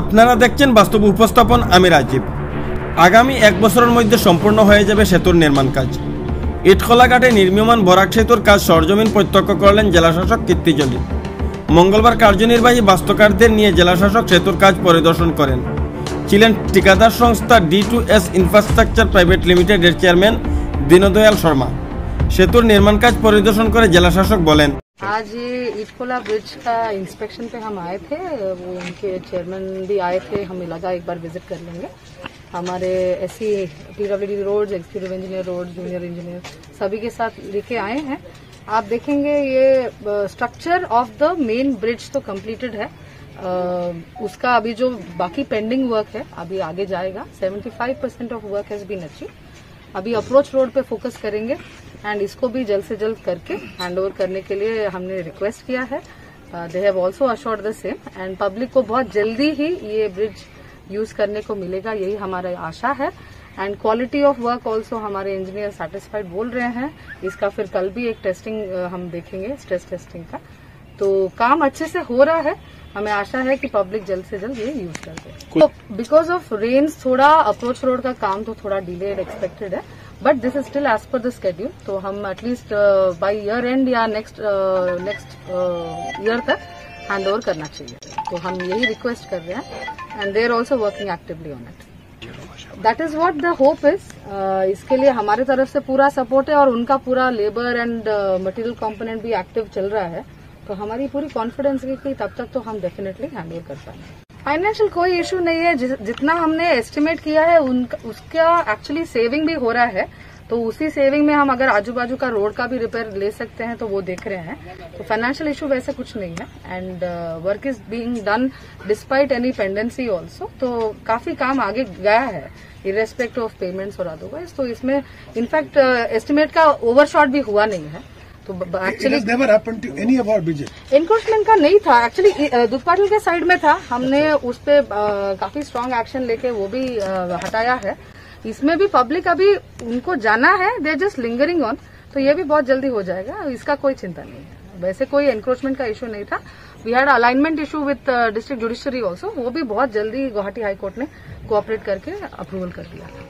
আপনারা দেখছেন বাস্তব উপস্থাপন, আমি রাজীব। আগামী এক বছরের মধ্যে সম্পূর্ণ হয়ে যাবে সেতুর নির্মাণ কাজ। ইটখোলাঘাটে নির্মীয়মান বরাক সেতুর কাজ সরজমিন প্রত্যক্ষ করলেন জেলাশাসক কীর্তিজলি মঙ্গলবার কার্যনির্বাহী বাস্তকারদের নিয়ে জেলাশাসক সেতুর কাজ পরিদর্শন করেন। ছিলেন ঠিকাদার সংস্থা D two S infrastructure private লিমিটেডের চেয়ারম্যান দীনদয়াল শর্মা। সেতুর নির্মাণ কাজ পরিদর্শন করে জেলাশাসক বলেন आज ये इटकोला ब्रिज का इंस्पेक्शन पे हम आए थे वो उनके चेयरमैन भी आए थे हमें लगा एक बार विजिट कर लेंगे हमारे ऐसी PWD road executive engineer road junior engineer सभी के साथ लेके आए हैं आप देखेंगे ये structure of the main bridge तो कंप्लीटेड है अ, उसका अभी जो बाकी पेंडिंग वर्क है अभी आगे जाएगा 75 percent of work has been achieve अभी अप्रोच रोड पे फोकस करेंगे एंड इसको भी जल्द से जल्द करके हैंड ओवर करने के लिए हमने रिक्वेस्ट किया है। They have also assured the same and public को बहुत जल्दी ही ये ब्रिज यूज़ करने को मिलेगा यही हमारा आशा है। And quality of work also हमारे इंजीनियर सेटिस्फाइड बोल रहे हैं। इसका फिर कल भी एक टेस्टिंग हम देखेंगे स्ट्रेस टेस्टिंग का। तो काम अच्छे से हो रहा है। हमें आशा है कि पब्लिक जल्द से जल्द ये यूज़ कर दे। बिकॉज़ ऑफ़ रेन्स थोड़ा अप्रोच रोड का काम तो थोड़ा डिलेड एक्सपेक्टेड है। But this is still as per the schedule तो हम at least by year end या नेक्स्ट नेक्स्ट ईयर तक हैंड ओवर करना चाहिए। तो हम यही रिक्वेस्ट कर रहे हैं and they are also working actively on it that is what the hope is इसके लिए हमारे तरफ़ से पूरा सपोर्ट है और उनका पूरा लेबर एंड मटेरियल कंपोनेंट भी एक्टिव चल रहा है। तो हमारी पूरी कॉन्फिडेंस कि तब तक तो हम डेफिनेटली हैंडल कर पाएँगे। फाइनेंशियल कोई इश्यू नहीं है। जितना हमने एस्टिमेट किया है उनका उसका एक्चुअली सेविंग भी हो रहा है। तो उसी सेविंग में हम अगर आजू बाजू का रोड का भी रिपेयर ले सकते हैं तो वो देख रहे हैं। तो फाइनेंशियल इशू वैसे कुछ नहीं है। And work is being done despite any pendency also तो काफ़ी काम आगे गया है इरेस्पेक्ट ऑफ़ पेमेंट्स और अदरवाइज़ तो इसमें इनफैक्ट एस्टिमेट का ओवरशॉट भी हुआ नहीं है। तो एक्चुअली का नहीं था. एक्चुअली दुधपाटल के साइड में था. हमने उस पर काफ़ी स्ट्रांग एक्शन लेके वो भी हटाया है. इसमें भी पब्लिक अभी उनको जाना है. दे जस्ट लिंगरिंग ऑन तो ये भी बहुत जल्दी हो जाएगा. इसका कोई चिंता नहीं है. वैसे कोई एनक्रोचमेंट का इशू नहीं था. We had alignment issue with district judiciary also वो भी बहुत जल्दी गुवाहाटी हाईकोर्ट ने कोऑपरेट करके अप्रूवल कर दिया